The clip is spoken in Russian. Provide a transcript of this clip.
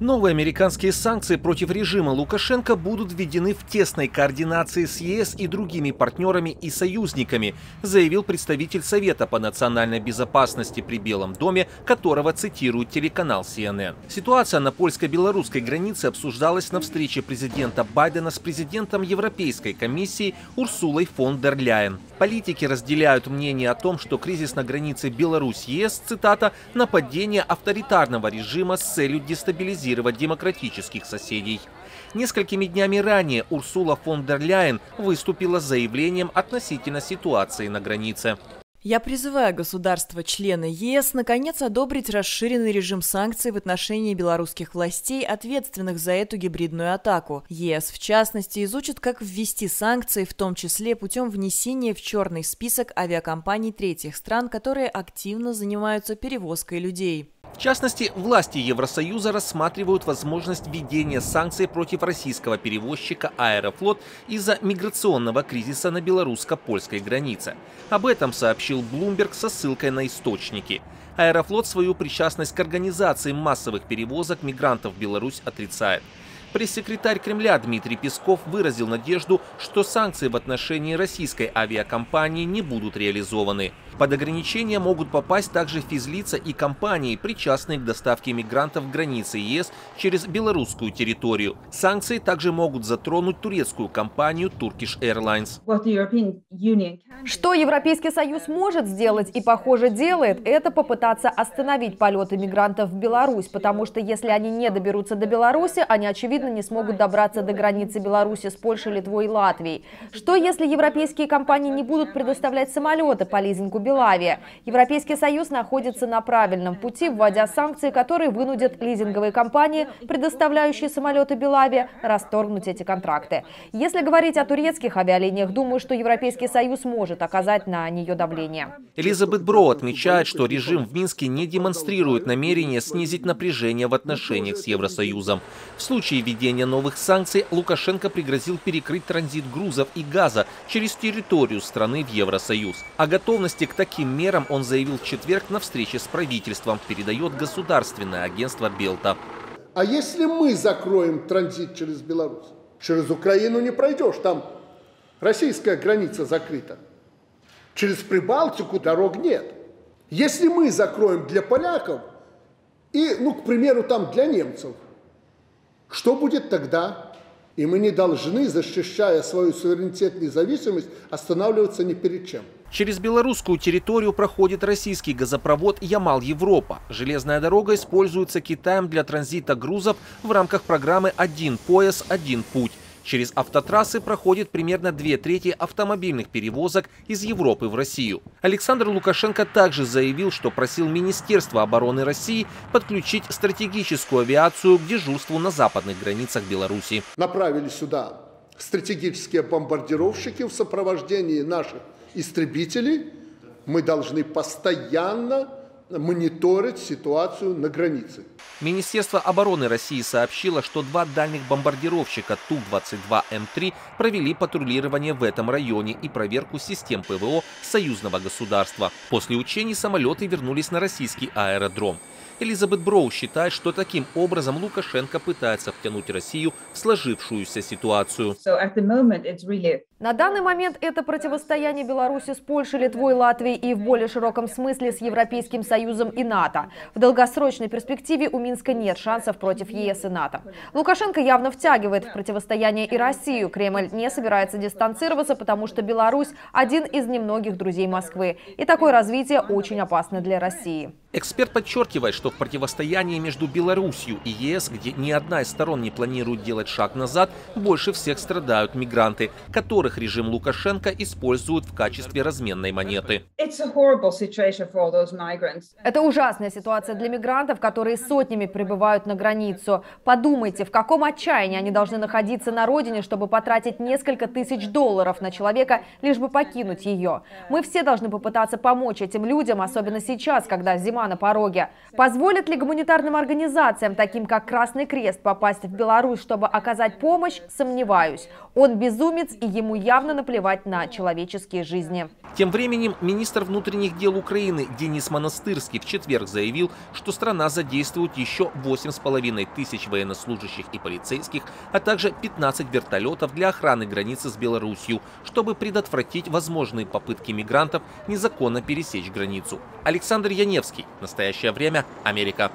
Новые американские санкции против режима Лукашенко будут введены в тесной координации с ЕС и другими партнерами и союзниками, заявил представитель Совета по национальной безопасности при Белом доме, которого цитирует телеканал CNN. Ситуация на польско-белорусской границе обсуждалась на встрече президента Байдена с президентом Европейской комиссии Урсулой фон дер Ляйен. Политики разделяют мнение о том, что кризис на границе Беларусь-ЕС, цитата, «нападение авторитарного режима с целью дестабилизировать демократических соседей». Несколькими днями ранее Урсула фон дер Ляйен выступила с заявлением относительно ситуации на границе. Я призываю государства-члены ЕС наконец одобрить расширенный режим санкций в отношении белорусских властей, ответственных за эту гибридную атаку. ЕС, в частности, изучит, как ввести санкции, в том числе путем внесения в черный список авиакомпаний третьих стран, которые активно занимаются перевозкой людей. В частности, власти Евросоюза рассматривают возможность введения санкций против российского перевозчика «Аэрофлот» из-за миграционного кризиса на белорусско-польской границе. Об этом сообщил Bloomberg со ссылкой на источники. «Аэрофлот» свою причастность к организации массовых перевозок мигрантов в Беларусь отрицает. Пресс-секретарь Кремля Дмитрий Песков выразил надежду, что санкции в отношении российской авиакомпании не будут реализованы. Под ограничения могут попасть также физлица и компании, причастные к доставке мигрантов к границе ЕС через белорусскую территорию. Санкции также могут затронуть турецкую компанию Turkish Airlines. Что Европейский Союз может сделать и, похоже, делает, это попытаться остановить полеты мигрантов в Беларусь, потому что если они не доберутся до Беларуси, они, очевидно, не смогут добраться до границы Беларуси с Польшей, Литвой и Латвией. Что если европейские компании не будут предоставлять самолеты по лизингу Белавия? Европейский Союз находится на правильном пути, вводя санкции, которые вынудят лизинговые компании, предоставляющие самолеты Белавия, расторгнуть эти контракты. Если говорить о турецких авиалиниях, думаю, что Европейский Союз может оказать на нее давление. Элизабет Бро отмечает, что режим в Минске не демонстрирует намерения снизить напряжение в отношениях с Евросоюзом. В случае введения новых санкций Лукашенко пригрозил перекрыть транзит грузов и газа через территорию страны в Евросоюз. О готовности к таким мерам он заявил в четверг на встрече с правительством, передает государственное агентство Белта. А если мы закроем транзит через Беларусь? Через Украину не пройдешь, там российская граница закрыта. Через Прибалтику дорог нет. Если мы закроем для поляков и, ну, к примеру, там для немцев, что будет тогда? И мы не должны, защищая свою суверенитет и независимость, останавливаться ни перед чем. Через белорусскую территорию проходит российский газопровод Ямал-Европа. Железная дорога используется Китаем для транзита грузов в рамках программы «Один пояс, один путь». Через автотрассы проходит примерно две трети автомобильных перевозок из Европы в Россию. Александр Лукашенко также заявил, что просил Министерство обороны России подключить стратегическую авиацию к дежурству на западных границах Беларуси. Направили сюда стратегические бомбардировщики в сопровождении наших истребителей. Мы должны постоянно мониторить ситуацию на границе. Министерство обороны России сообщило, что два дальних бомбардировщика Ту-22М3 провели патрулирование в этом районе и проверку систем ПВО союзного государства. После учений самолеты вернулись на российский аэродром. Элизабет Броу считает, что таким образом Лукашенко пытается втянуть Россию в сложившуюся ситуацию. На данный момент это противостояние Беларуси с Польшей, Литвой, Латвией и в более широком смысле с Европейским Союзом и НАТО. В долгосрочной перспективе у Минска нет шансов против ЕС и НАТО. Лукашенко явно втягивает в противостояние и Россию. Кремль не собирается дистанцироваться, потому что Беларусь – один из немногих друзей Москвы. И такое развитие очень опасно для России. Эксперт подчеркивает, что в противостоянии между Белоруссией и ЕС, где ни одна из сторон не планирует делать шаг назад, больше всех страдают мигранты, которых режим Лукашенко использует в качестве разменной монеты. Это ужасная ситуация для мигрантов, которые сотнями прибывают на границу. Подумайте, в каком отчаянии они должны находиться на родине, чтобы потратить несколько тысяч долларов на человека, лишь бы покинуть ее. Мы все должны попытаться помочь этим людям, особенно сейчас, когда зима чума на пороге. Позволит ли гуманитарным организациям, таким как Красный Крест, попасть в Беларусь, чтобы оказать помощь, сомневаюсь. Он безумец, и ему явно наплевать на человеческие жизни. Тем временем министр внутренних дел Украины Денис Монастырский в четверг заявил, что страна задействует еще 8,5 тысяч военнослужащих и полицейских, а также 15 вертолетов для охраны границы с Беларусью, чтобы предотвратить возможные попытки мигрантов незаконно пересечь границу. Александр Яневский. Настоящее время. Америка.